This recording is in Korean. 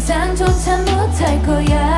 상상조차 못할 거야